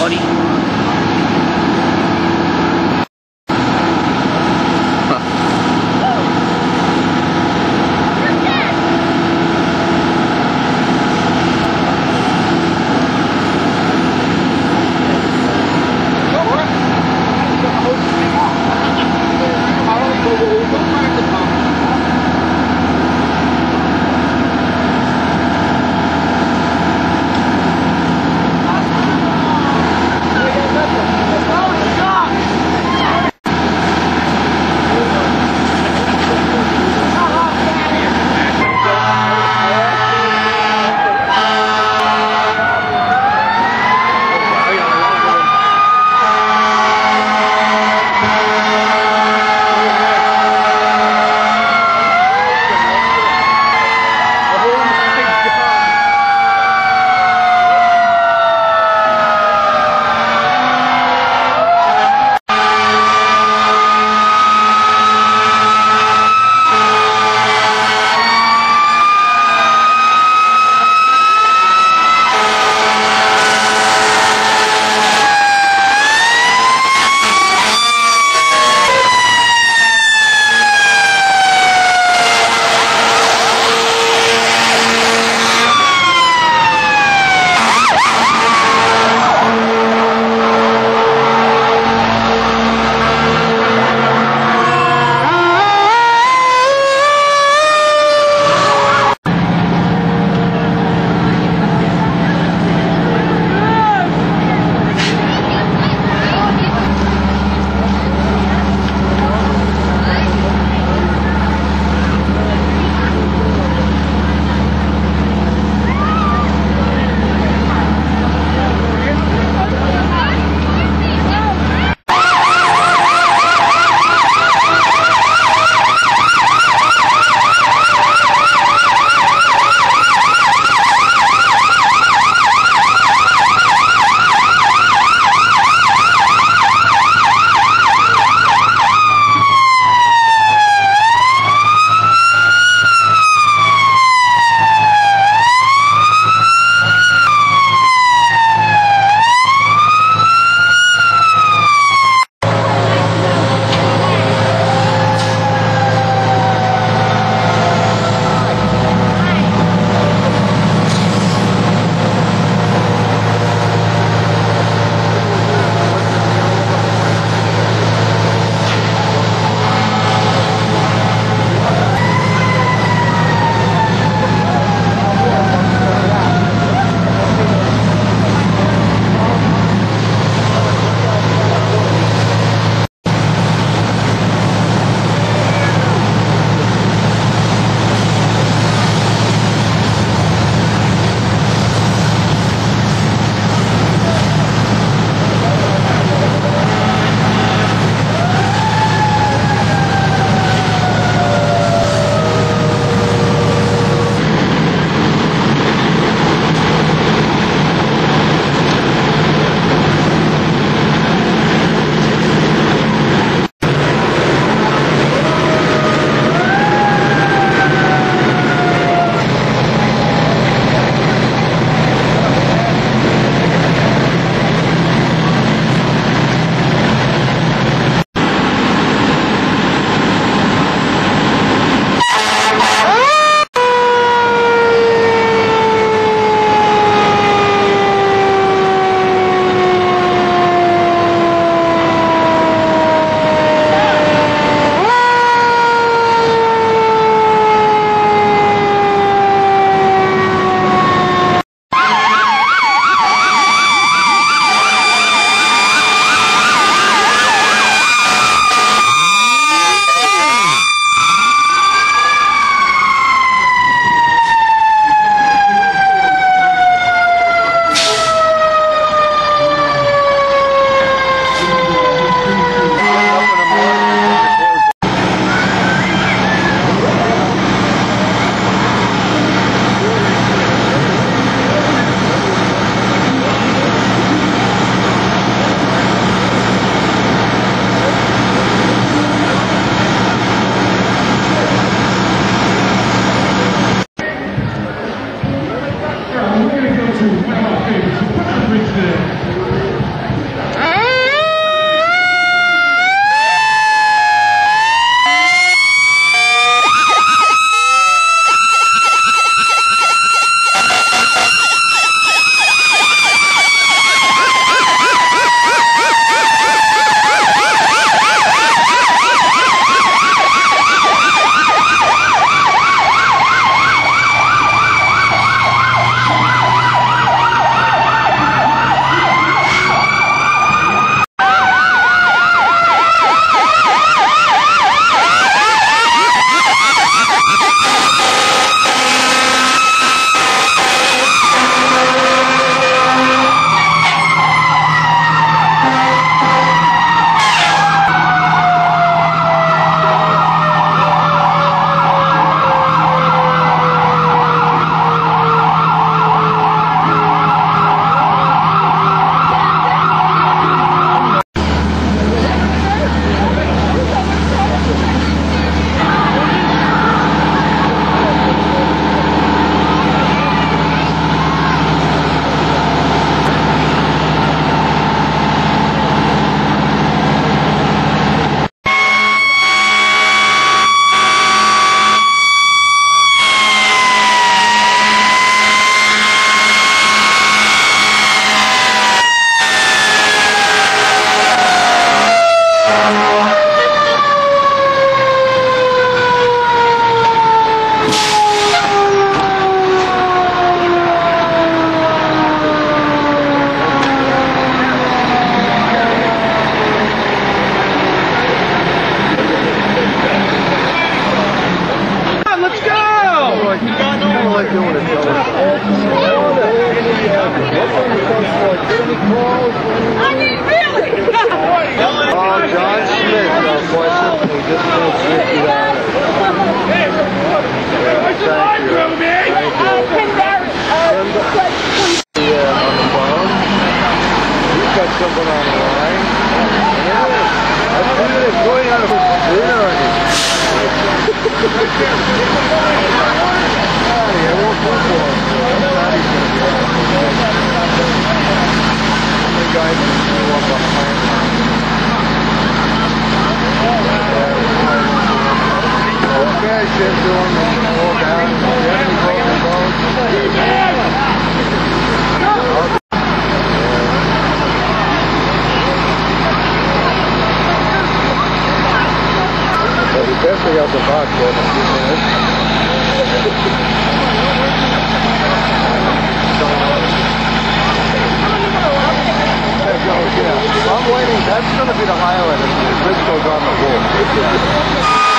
buddy. Two, one a few minutes. I'm waiting. That's going to be the highlight of the Briscoe's on the wall.